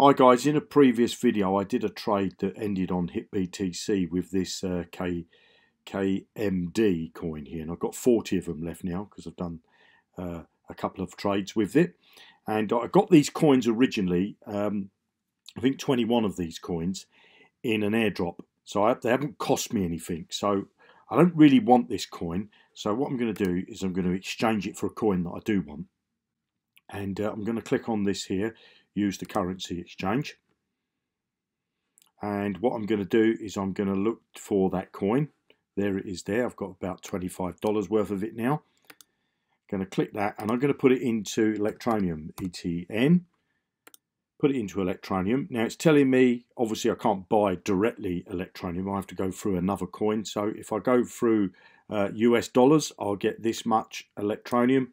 Hi guys, in a previous video I did a trade that ended on HitBTC with this uh, K, KMD coin here and I've got 40 of them left now because I've done uh, a couple of trades with it. And I got these coins originally, um, I think 21 of these coins in an airdrop. So I, they haven't cost me anything. So I don't really want this coin. So what I'm going to do is I'm going to exchange it for a coin that I do want. And uh, I'm going to click on this here use the currency exchange. And what I'm going to do is I'm going to look for that coin. There it is there. I've got about $25 worth of it now. I'm Going to click that and I'm going to put it into Electroneum, ETN. Put it into Electroneum. Now it's telling me, obviously I can't buy directly Electroneum. I have to go through another coin. So if I go through uh, US dollars, I'll get this much Electroneum.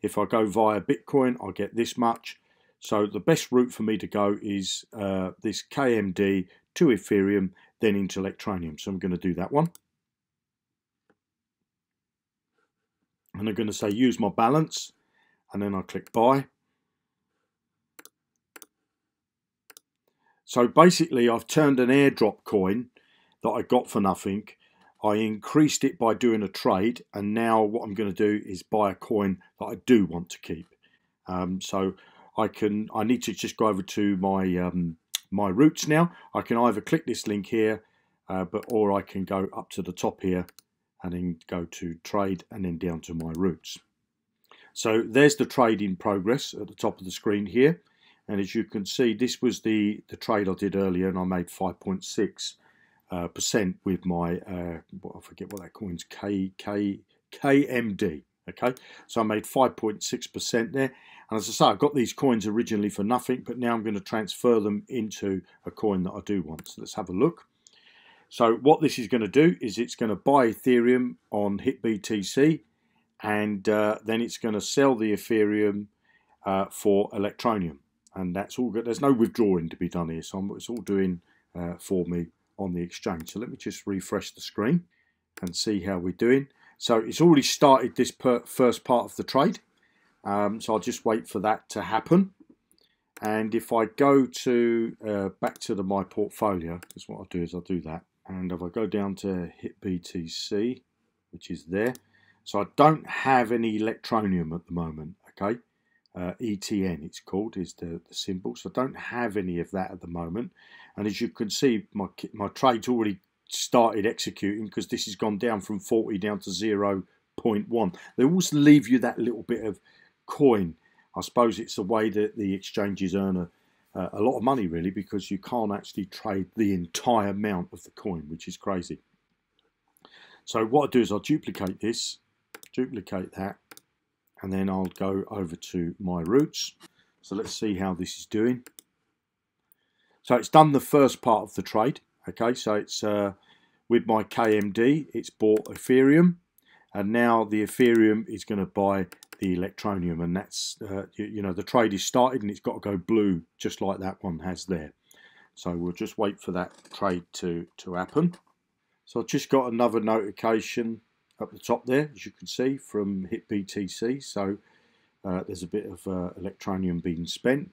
If I go via Bitcoin, I'll get this much. So the best route for me to go is uh, this KMD to Ethereum, then into Electroneum. So I'm going to do that one. And I'm going to say use my balance, and then I click buy. So basically I've turned an airdrop coin that I got for nothing. I increased it by doing a trade, and now what I'm going to do is buy a coin that I do want to keep. Um, so I can I need to just go over to my um, my routes now. I can either click this link here, uh, but or I can go up to the top here and then go to trade and then down to my routes. So there's the trade in progress at the top of the screen here. And as you can see, this was the, the trade I did earlier and I made 5.6 uh, percent with my, uh, I forget what that coin's, K, K, KMD. Okay, so I made 5.6% there. And as I say, I got these coins originally for nothing, but now I'm going to transfer them into a coin that I do want. So let's have a look. So what this is going to do is it's going to buy Ethereum on HitBTC, and uh, then it's going to sell the Ethereum uh, for Electroneum. And that's all good. There's no withdrawing to be done here, so I'm, it's all doing uh, for me on the exchange. So let me just refresh the screen and see how we're doing. So it's already started this first part of the trade. Um, so I'll just wait for that to happen. And if I go to uh, back to the my portfolio, because what I'll do is I'll do that. And if I go down to HitBTC, which is there, so I don't have any Electroneum at the moment. Okay, uh, ETN it's called is the, the symbol. So I don't have any of that at the moment. And as you can see, my my trade's already started executing because this has gone down from 40 down to 0.1. They always leave you that little bit of coin. I suppose it's the way that the exchanges earn a, uh, a lot of money really because you can't actually trade the entire amount of the coin, which is crazy. So what I do is I'll duplicate this, duplicate that, and then I'll go over to my routes. So let's see how this is doing. So it's done the first part of the trade. Okay, so it's uh, with my KMD, it's bought Ethereum, and now the Ethereum is going to buy the Electroneum, and that's uh, you, you, know the trade is started and it's got to go blue just like that one has there. So we'll just wait for that trade to to happen. So I've just got another notification up the top there, as you can see from HitBTC. So uh, there's a bit of uh, Electroneum being spent.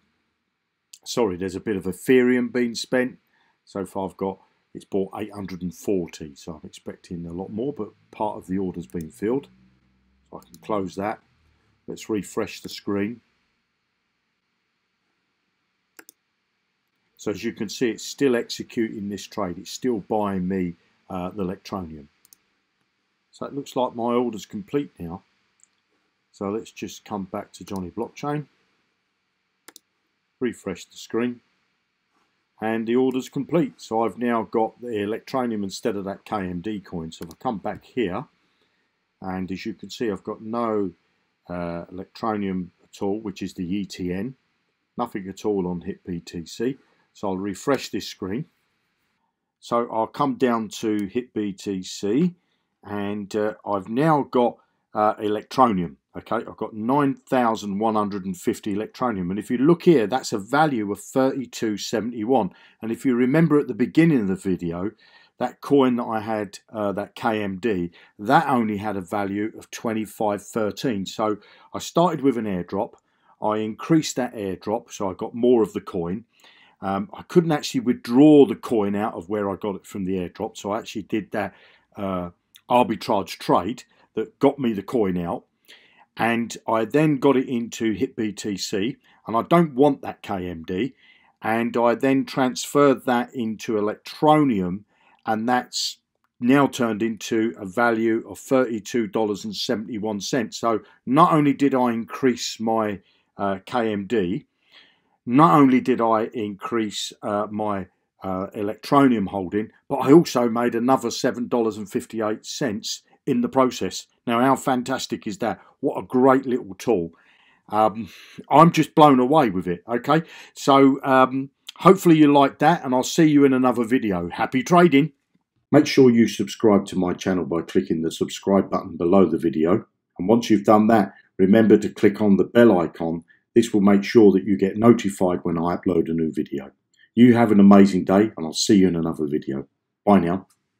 Sorry, there's a bit of Ethereum being spent. So far I've got, it's bought 840, so I'm expecting a lot more, but part of the order's been filled. So I can close that. Let's refresh the screen. So as you can see, it's still executing this trade. It's still buying me uh, the Electroneum. So it looks like my order's complete now. So let's just come back to Jonny Blockchain. Refresh the screen and the order's complete. So I've now got the Electroneum instead of that KMD coin. So if I come back here, and as you can see, I've got no uh, Electroneum at all, which is the ETN. Nothing at all on HitBTC. So I'll refresh this screen. So I'll come down to HitBTC, and uh, I've now got uh, Electroneum. Okay, I've got 9,150 electroneum. And if you look here, that's a value of 3271. And if you remember at the beginning of the video, that coin that I had, uh, that KMD, that only had a value of 2513. So I started with an airdrop. I increased that airdrop, so I got more of the coin. Um, I couldn't actually withdraw the coin out of where I got it from the airdrop, so I actually did that uh, arbitrage trade that got me the coin out. And I then got it into HitBTC, and I don't want that KMD. And I then transferred that into Electroneum, and that's now turned into a value of $32.71. So not only did I increase my uh, KMD, not only did I increase uh, my uh, Electroneum holding, but I also made another $7.58 in the process. Now, how fantastic is that? What a great little tool. Um, I'm just blown away with it. Okay, so um, hopefully you like that, and I'll see you in another video. Happy trading. Make sure you subscribe to my channel by clicking the subscribe button below the video. And once you've done that, remember to click on the bell icon. This will make sure that you get notified when I upload a new video. You have an amazing day and I'll see you in another video. Bye now.